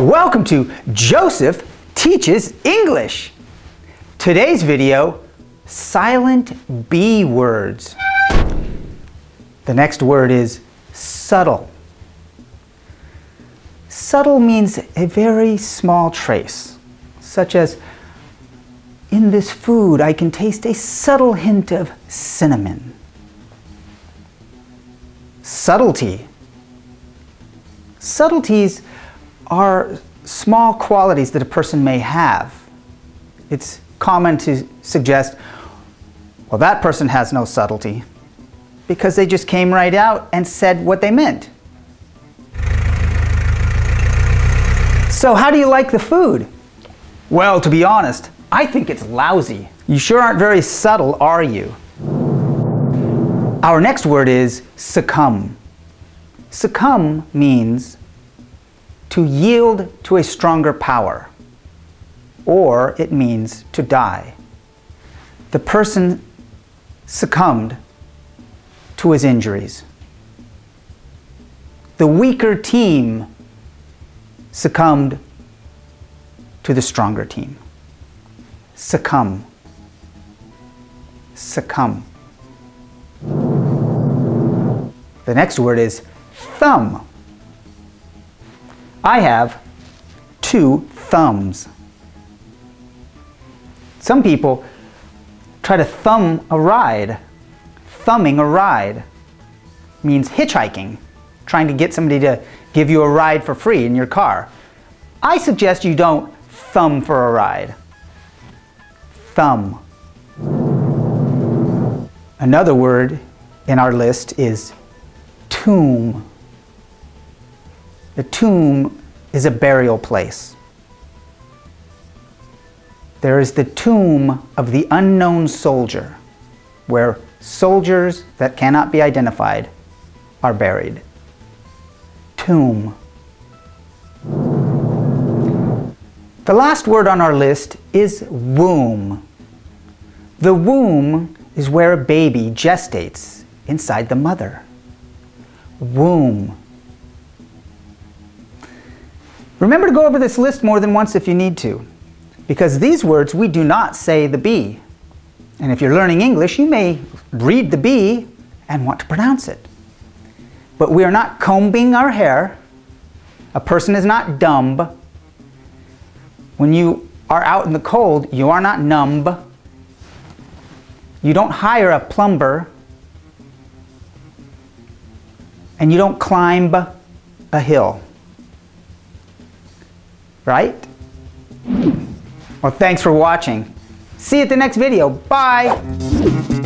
Welcome to Joseph Teaches English. Today's video, silent B words. The next word is subtle. Subtle means a very small trace, such as in this food I can taste a subtle hint of cinnamon. Subtlety. Subtleties are small qualities that a person may have. It's common to suggest, well, that person has no subtlety because they just came right out and said what they meant. So, how do you like the food? Well, to be honest, I think it's lousy. You sure aren't very subtle, are you? Our next word is succumb. Succumb means to yield to a stronger power, or it means to die. The person succumbed to his injuries. The weaker team succumbed to the stronger team. Succumb. Succumb. The next word is thumb. I have two thumbs. Some people try to thumb a ride. Thumbing a ride means hitchhiking, trying to get somebody to give you a ride for free in your car. I suggest you don't thumb for a ride. Thumb. Another word in our list is tomb. The tomb is a burial place. There is the tomb of the unknown soldier, where soldiers that cannot be identified are buried. Tomb. The last word on our list is womb. The womb is where a baby gestates inside the mother. Womb. Remember to go over this list more than once if you need to, because these words we do not say the B. And if you're learning English, you may read the B and want to pronounce it. But we are not combing our hair. A person is not dumb. When you are out in the cold, you are not numb. You don't hire a plumber. And you don't climb a hill right? Well, thanks for watching. See you at the next video. Bye!